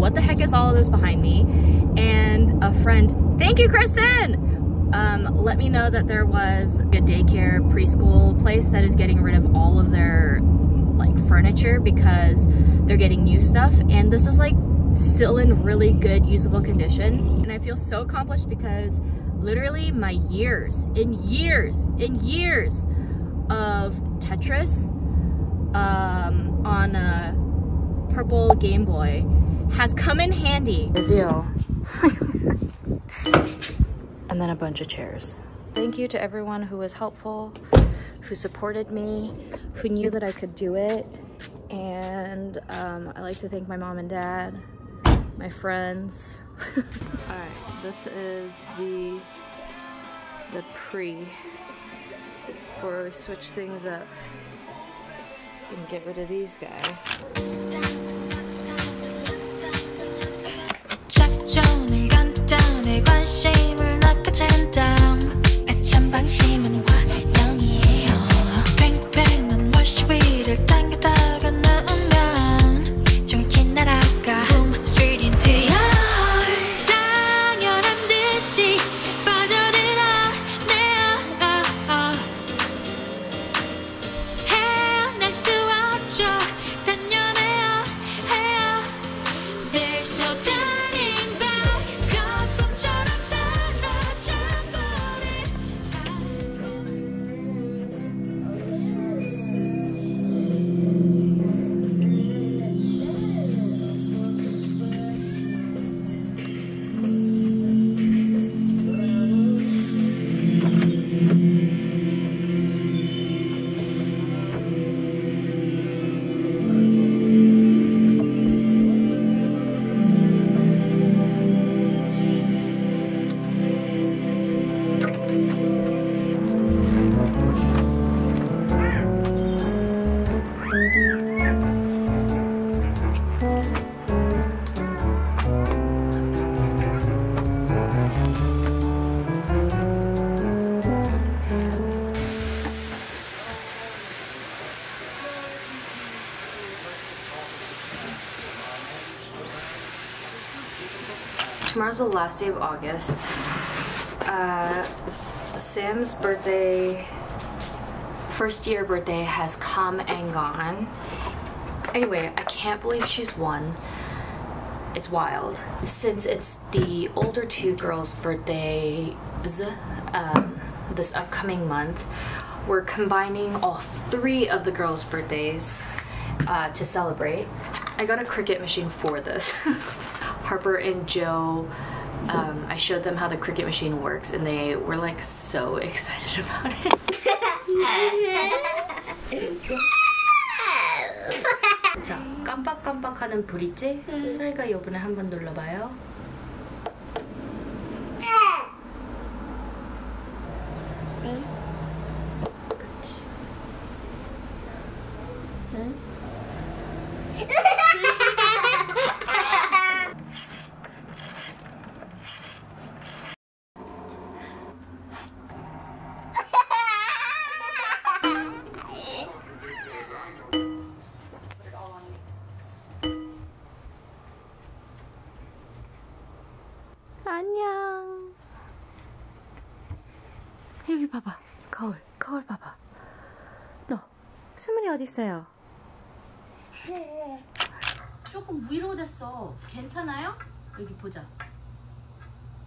what the heck is all of this behind me? And a friend, thank you, Kristen! Um, let me know that there was a daycare preschool place that is getting rid of all of their like furniture because they're getting new stuff and this is like still in really good usable condition and I feel so accomplished because literally my years in years in years of Tetris um, on a purple Game Boy has come in handy. Reveal. and then a bunch of chairs. Thank you to everyone who was helpful, who supported me, who knew that I could do it. And um, I like to thank my mom and dad, my friends. All right, this is the the pre before we switch things up and get rid of these guys. 작전은 간단해 관심 Tomorrow's the last day of August. Uh, Sam's birthday, first year birthday, has come and gone. Anyway, I can't believe she's one. It's wild. Since it's the older two girls' birthdays um, this upcoming month, we're combining all three of the girls' birthdays uh, to celebrate. I got a Cricut machine for this. Harper and Joe, um, I showed them how the Cricut machine works and they were like so excited about it. 자, 깜빡깜빡하는 불 있지? 설이가 이번에 한번 눌러봐요. 그렇지. 응? 여기 봐봐. 거울, 거울 봐봐. 너, 스물이 어디 있어요? 조금 위로 됐어. 괜찮아요? 여기 보자.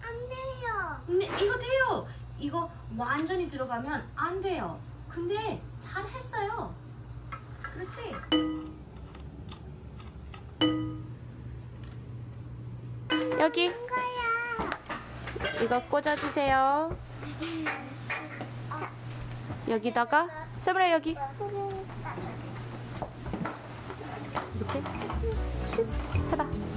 안 돼요. 근데 이거 돼요. 이거 완전히 들어가면 안 돼요. 근데 잘 했어요. 그렇지? 여기 이거 꽂아주세요. 여기다가 세브라 여기. 이렇게. 슉. 해봐.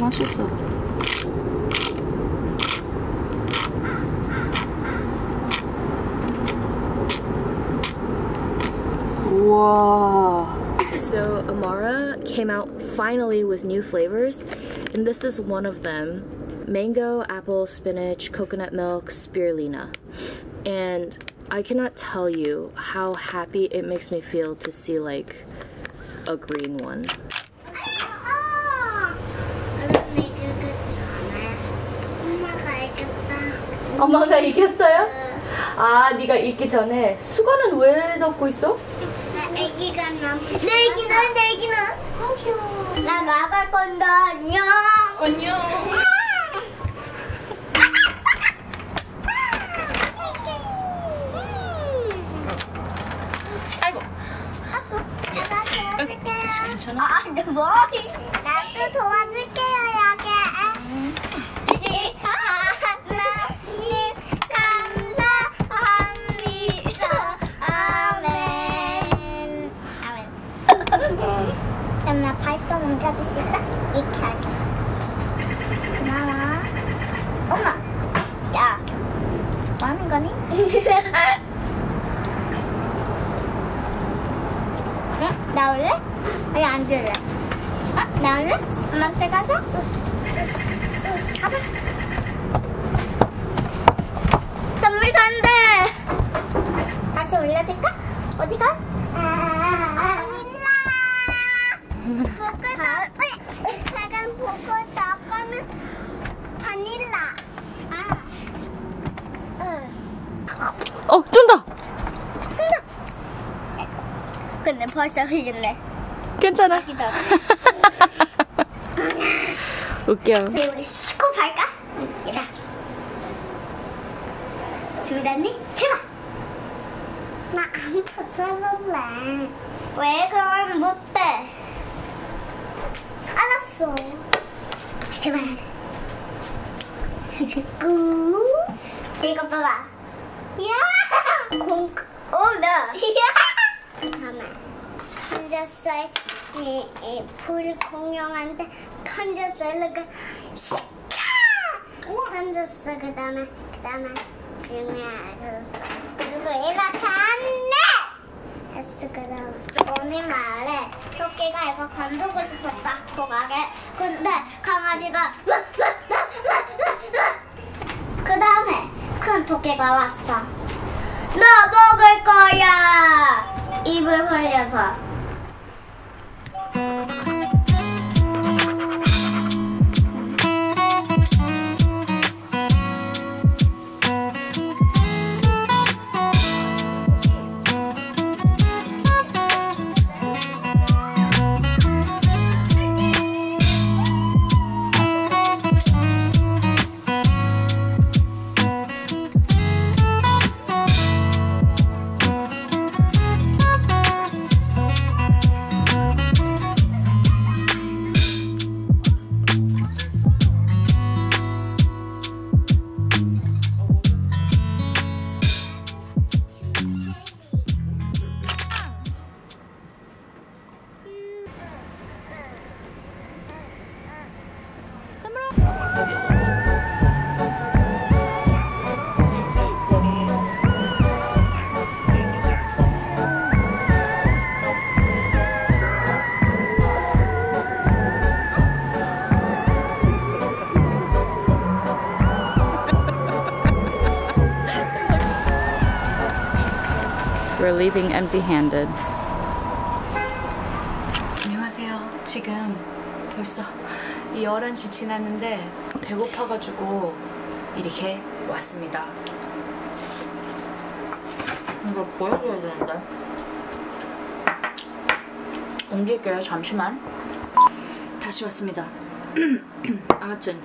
much? Wow. So Amara came out finally with new flavors and this is one of them. Mango, apple, spinach, coconut milk, spirulina. And I cannot tell you how happy it makes me feel to see like a green one. 엄마가 이겼어요? 아, 네가 있기 전에 수건은 왜 덮고 있어? 나 애기가 너무 내 애기는 내 애기는 나 나갈 건데 안녕 안녕. 아이고. 내가 도와줄게요 괜찮아? 아, 내 머리 나도 도와줄게요 여기 하나님 감사합니다 아멘 아멘 그럼 나 넘겨줄 수 있어? 이렇게 할게 고마워 엄마 야 뭐 하는 거니? 응? 나올래? 아니 앉을래 어? 나올래? 엄마한테 가자 응. 응, 가봐 선물 간대 다시 올려줄까? 어디 가? 잠깐 보고 나가면 바닐라 아 응. 어, 쫀다. 근데 벌써 흘렸네 괜찮아. 웃겨. 우리 스쿱 할까? 얘들아 준비됐니? 해봐 나 아무것도 써줄래 왜 그러면 못돼 알았어. 돼. 꾹. 이거 봐봐. 이야! 공 오나. 잠깐만. 던졌어요. 이, 이 불 공룡한테 던졌어요. 이렇게 샥 던졌어. 그 다음에 그 다음에 그냥 그리고 이렇게 안 돼 했어 그 다음에 언니 말에 토끼가 이거 건들고 싶었어 고가게 근데 강아지가 그 다음에 큰 토끼가 왔어. 너 먹을 거야! 입을 벌려서 We're leaving empty-handed. 안녕하세요. 지금 벌써 이 11시 지났는데 배고파가지고 이렇게 왔습니다. 이거 보여줘야 되는데. 옮길게요. 잠시만. 다시 왔습니다. 아무튼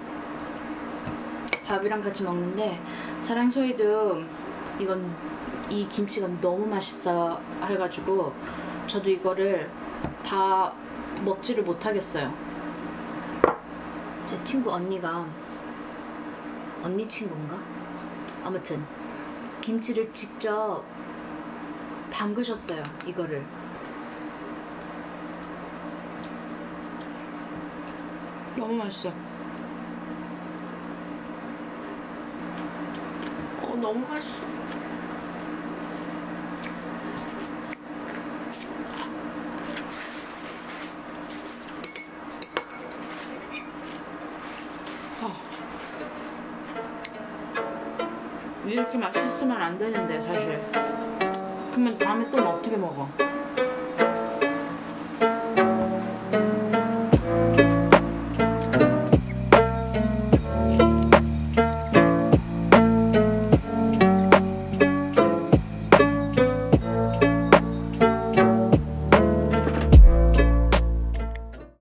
밥이랑 같이 먹는데 사랑소이도 이건 이 김치가 너무 맛있어 해가지고 저도 이거를 다 먹지를 못하겠어요. 제 친구 언니가 언니 친구인가? 아무튼 김치를 직접 담그셨어요. 이거를. 너무 맛있어. 어, 너무 맛있어. 아. 이렇게 맛있으면 안 되는데 사실. 그러면 다음에 또 어떻게 먹어?